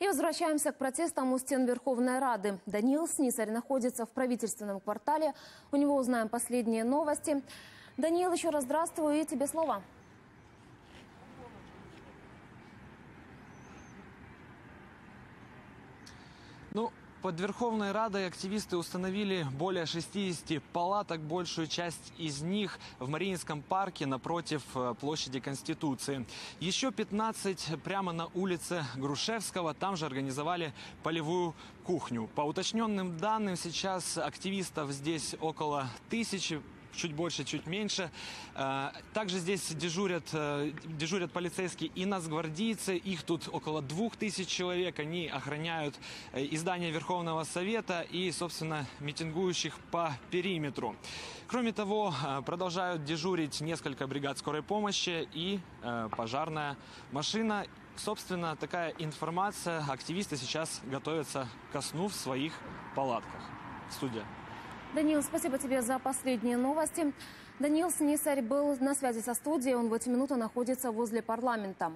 И возвращаемся к протестам у стен Верховной Рады. Даниил Снисарь находится в правительственном квартале. У него узнаем последние новости. Даниил, еще раз здравствуй и тебе слово. Ну, под Верховной Радой активисты установили более 60 палаток, большую часть из них в Мариинском парке напротив э, площади Конституции. Еще 15 прямо на улице Грушевского, там же организовали полевую кухню. По уточненным данным, сейчас активистов здесь около тысячи, чуть больше, чуть меньше. Э, Также здесь дежурят, э, дежурят полицейские и нацгвардейцы. Их тут около двух тысяч человек. Они охраняют э, и здание Верховного Совета и, собственно, митингующих по периметру. Кроме того, э, продолжают дежурить несколько бригад скорой помощи и пожарная машина. Собственно, такая информация. Активисты сейчас готовятся ко сну в своих палатках. Студия. Даниил, спасибо тебе за последние новости. Даниил Снисарь был на связи со студией. Он в эти минуты находится возле парламента.